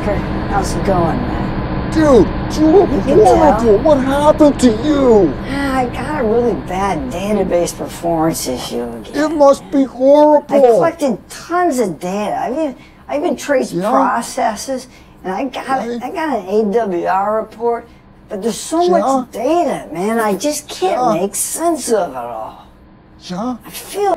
Oscar, how's it going, man? Dude, you look You can. What happened to you? Ah, I got a really bad database performance issue again. It must be horrible. I collected tons of data. I've even, I even traced Yeah. processes, and I got Okay. I got an AWR report. But there's so Yeah. much data, man. I just can't Yeah. make sense of it all. Yeah, I feel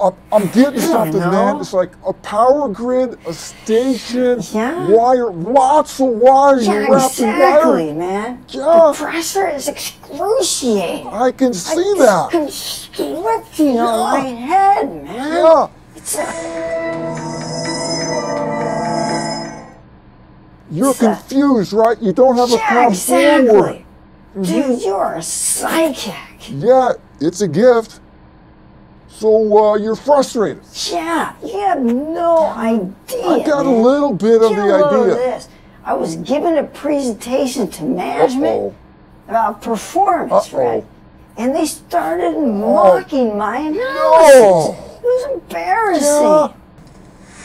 I'm, I'm getting something, know. man. It's like a power grid, a station, Yeah. wire, lots of wires. yeah, exactly, wire. man. Yeah. The pressure is excruciating. I can see It's that. constricting on Yeah. my head, man. Yeah. It's a, You're It's a- confused, right? You don't have a yeah, path exactly. forward. Dude, you're a psychic. Yeah, it's a gift. So uh, you're frustrated. Yeah, you have no idea. I got a little bit of Get the a idea. Of this. I was giving a presentation to management Uh-oh. about performance, Uh-oh. right? And they started mocking my analysis. No. It was embarrassing.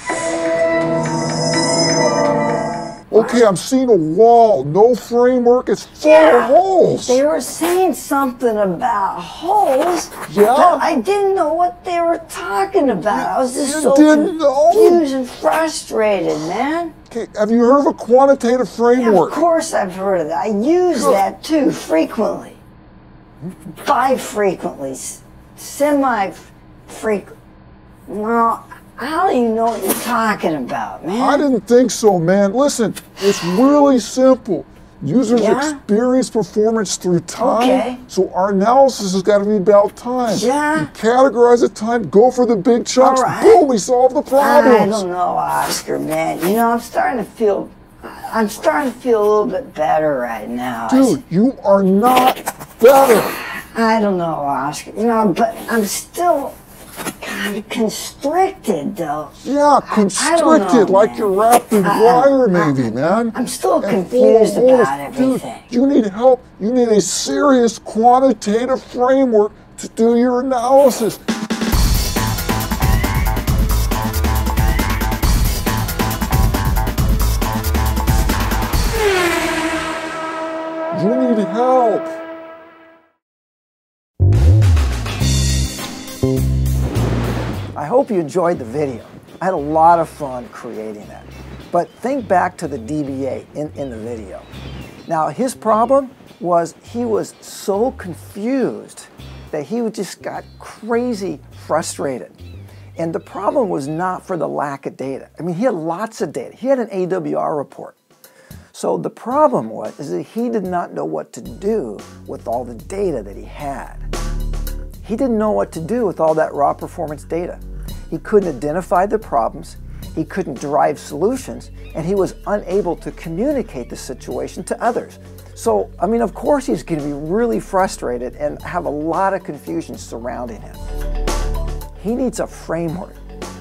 Yeah. Okay, I'm seeing a wall, no framework, it's full Yeah. of holes. They were saying something about holes, Yeah? I didn't know what they were talking about. I was just You so confused and frustrated, man. Okay, have you heard of a quantitative framework? Yeah, of course I've heard of that. I use Good. that too frequently. Bi frequently, semi frequent. Well, how do you know what you're talking about, man? I didn't think so, man. Listen, it's really simple. Users Yeah? experience performance through time. Okay. So our analysis has got to be about time. Yeah. You categorize the time, go for the big chunks. All right. Boom, we solve the problem. I don't know, Oscar, man. You know, I'm starting to feel, I'm starting to feel a little bit better right now. Dude, you are not better. I don't know, Oscar. You know, but I'm still constricted, though. Yeah, constricted, know, like man. you're wrapped in I- wire, maybe, man. I'm still And confused about holes. Dude, everything. you need help. You need a serious quantitative framework to do your analysis. I hope you enjoyed the video. I had a lot of fun creating that. But think back to the DBA in, in the video. Now, his problem was he was so confused that he just got crazy frustrated. And the problem was not for the lack of data. I mean, he had lots of data. He had an AWR report. So the problem was is that he did not know what to do with all the data that he had. He didn't know what to do with all that raw performance data. He couldn't identify the problems, he couldn't derive solutions, and he was unable to communicate the situation to others. So, I mean, of course, he's going to be really frustrated and have a lot of confusion surrounding him. He needs a framework,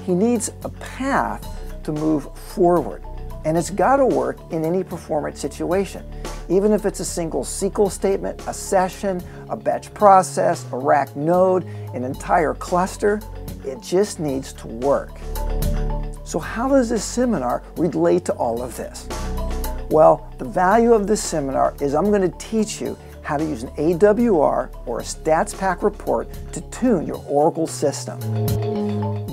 he needs a path to move forward. And it's got to work in any performance situation. Even if it's a single SQL statement, a session, a batch process, a RAC node, an entire cluster, it just needs to work. So how does this seminar relate to all of this? Well, the value of this seminar is I'm going to teach you how to use an AWR or a Statspack report to tune your Oracle system.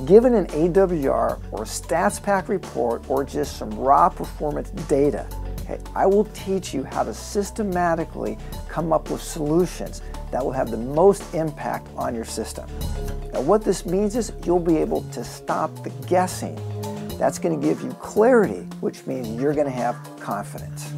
Given an AWR or a Statspack report or just some raw performance data, okay, I will teach you how to systematically come up with solutions that will have the most impact on your system. Now, what this means is you'll be able to stop the guessing. That's going to give you clarity, which means you're going to have confidence.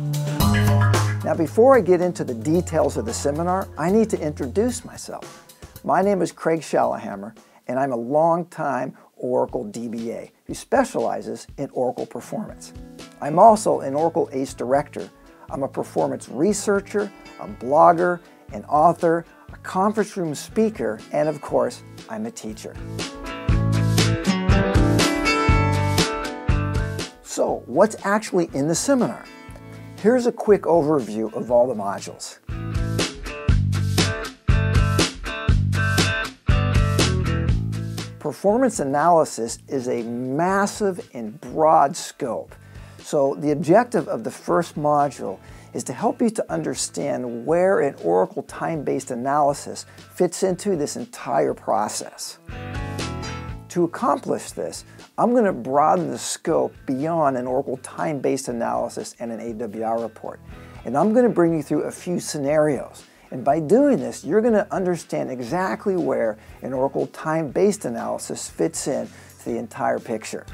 Now, before I get into the details of the seminar, I need to introduce myself. My name is Craig Shallahamer, and I'm a longtime Oracle DBA who specializes in Oracle performance. I'm also an Oracle ACE Director. I'm a performance researcher, a blogger, an author, a conference room speaker, and of course, I'm a teacher. So, what's actually in the seminar? Here's a quick overview of all the modules. performance analysis is a massive and broad scope. So the objective of the first module is to help you to understand where an Oracle time-based analysis fits into this entire process. To accomplish this, I'm going to broaden the scope beyond an Oracle time-based analysis and an AWR report. And I'm going to bring you through a few scenarios. And by doing this, you're going to understand exactly where an Oracle time-based analysis fits in to the entire picture.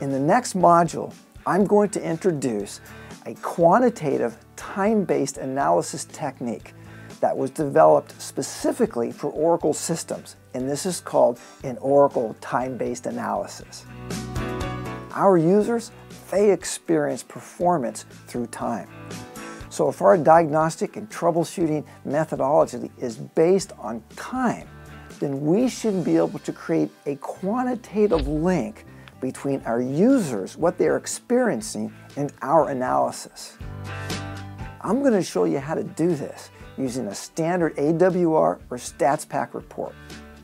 In the next module, I'm going to introduce a quantitative time-based analysis technique that was developed specifically for Oracle systems, and this is called an Oracle time-based analysis. Our users, they experience performance through time. So if our diagnostic and troubleshooting methodology is based on time, then we should be able to create a quantitative link between our users, what they're experiencing, and our analysis. I'm going to show you how to do this using a standard AWR or StatsPack report.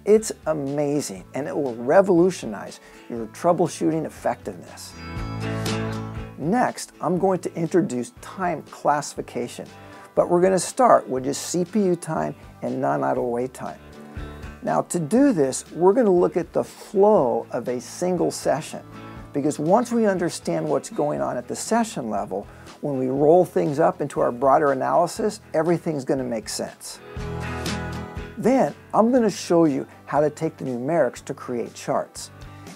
It's amazing and it will revolutionize your troubleshooting effectiveness. Next, I'm going to introduce time classification, but we're going to start with just CPU time and non-idle wait time. Now to do this, we're going to look at the flow of a single session because once we understand what's going on at the session level, when we roll things up into our broader analysis, everything's going to make sense. Then I'm going to show you how to take the numerics to create charts.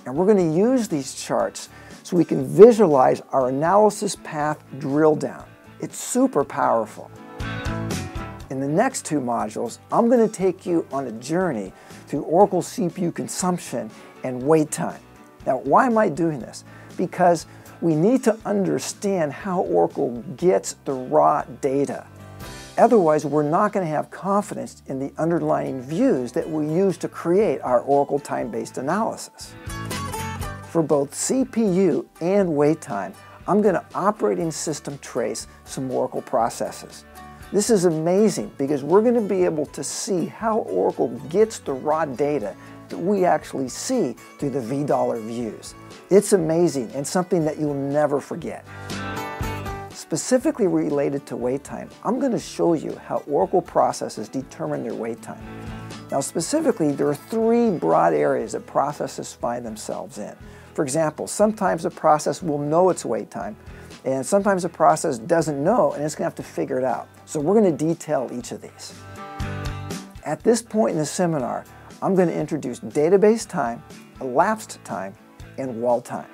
And we're going to use these charts so we can visualize our analysis path drill down. It's super powerful. In the next two modules, I'm going to take you on a journey through Oracle CPU consumption and wait time. Now, why am I doing this? Because we need to understand how Oracle gets the raw data. Otherwise, we're not going to have confidence in the underlying views that we use to create our Oracle time-based analysis. For both CPU and wait time, I'm going to operating system trace some Oracle processes. This is amazing because we're going to be able to see how Oracle gets the raw data that we actually see through the VDollar views. It's amazing and something that you'll never forget. Specifically related to wait time, I'm going to show you how Oracle processes determine their wait time. Now specifically, there are three broad areas that processes find themselves in. For example, sometimes a process will know its wait time, and sometimes the process doesn't know and it's going to have to figure it out. So we're going to detail each of these. At this point in the seminar, I'm going to introduce database time, elapsed time, and wall time.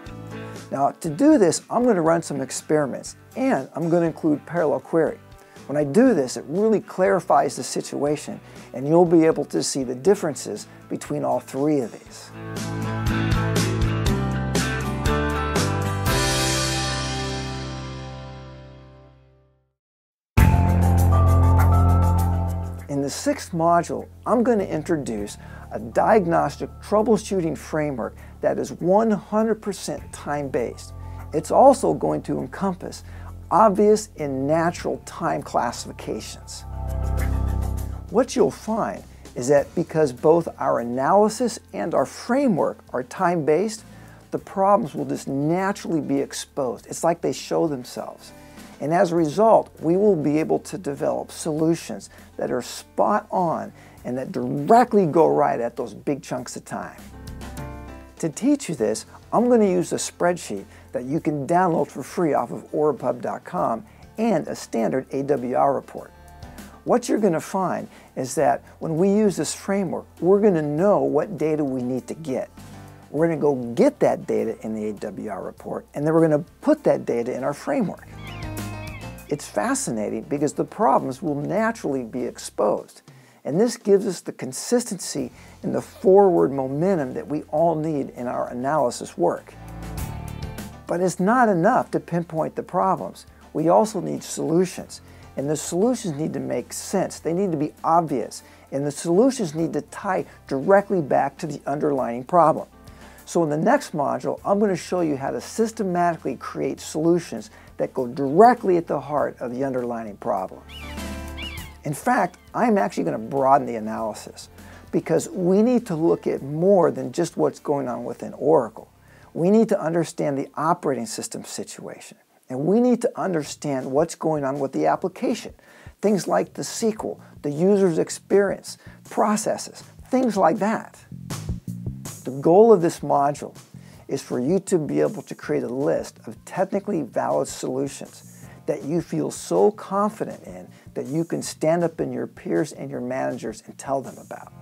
Now to do this, I'm going to run some experiments and I'm going to include parallel query. When I do this, it really clarifies the situation and you'll be able to see the differences between all three of these. The sixth module, I'm going to introduce a diagnostic troubleshooting framework that is 100% time-based. It's also going to encompass obvious and natural time classifications. What you'll find is that because both our analysis and our framework are time-based, the problems will just naturally be exposed. It's like they show themselves. And as a result, we will be able to develop solutions that are spot on and that directly go right at those big chunks of time. To teach you this, I'm going to use a spreadsheet that you can download for free off of orapub.com and a standard AWR report. What you're going to find is that when we use this framework, we're going to know what data we need to get. We're going to go get that data in the AWR report, and then we're going to put that data in our framework. It's fascinating because the problems will naturally be exposed. And this gives us the consistency and the forward momentum that we all need in our analysis work. But it's not enough to pinpoint the problems. We also need solutions. And the solutions need to make sense. They need to be obvious. And the solutions need to tie directly back to the underlying problem. So in the next module, I'm going to show you how to systematically create solutions that go directly at the heart of the underlying problem. In fact, I'm actually going to broaden the analysis because we need to look at more than just what's going on within Oracle. We need to understand the operating system situation, and we need to understand what's going on with the application. Things like the SQL, the user's experience, processes, things like that. The goal of this module is for you to be able to create a list of technically valid solutions that you feel so confident in that you can stand up in your peers and your managers and tell them about.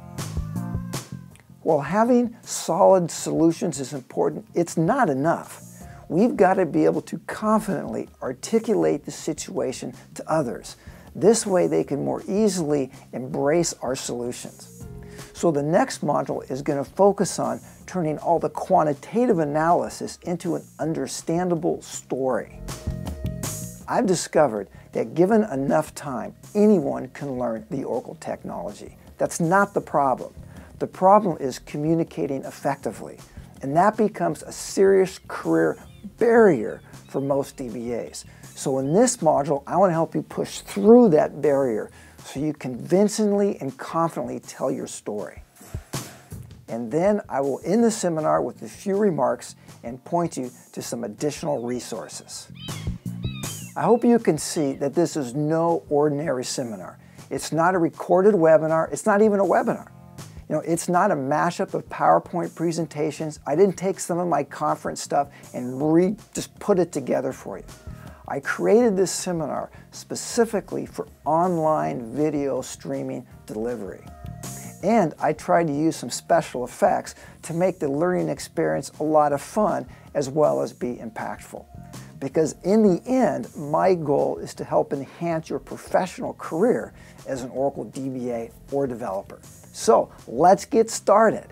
While having solid solutions is important, it's not enough. We've got to be able to confidently articulate the situation to others. This way they can more easily embrace our solutions. So the next module is going to focus on turning all the quantitative analysis into an understandable story. I've discovered that given enough time, anyone can learn the Oracle technology. That's not the problem. The problem is communicating effectively, and that becomes a serious career barrier for most DBAs. So in this module, I want to help you push through that barrier so you convincingly and confidently tell your story. And then I will end the seminar with a few remarks and point you to some additional resources. I hope you can see that this is no ordinary seminar. It's not a recorded webinar. It's not even a webinar. You know, it's not a mashup of PowerPoint presentations. I didn't take some of my conference stuff and re just put it together for you. I created this seminar specifically for online video streaming delivery. And I tried to use some special effects to make the learning experience a lot of fun as well as be impactful. Because in the end, my goal is to help enhance your professional career as an Oracle DBA or developer. So let's get started.